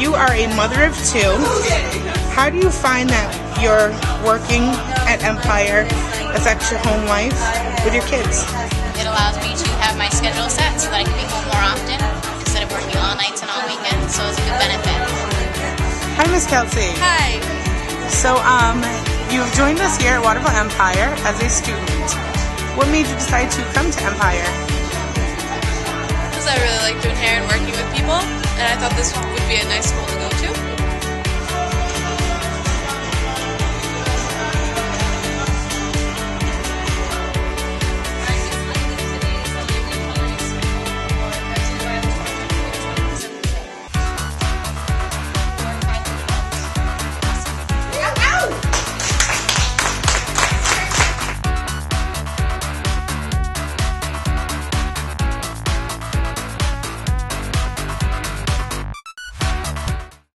you are a mother of two. How do you find that your working at Empire affects your home life with your kids? It allows me to have my schedule set so that I can be home more often instead of working all nights and all weekends. So it's a good benefit. Hi, Miss Kelsey. Hi. So, um, you've joined us here at Waterville Empire as a student. What made you decide to come to Empire? Because I really like doing hair and working with people, and I thought this one would be a nice school to go to.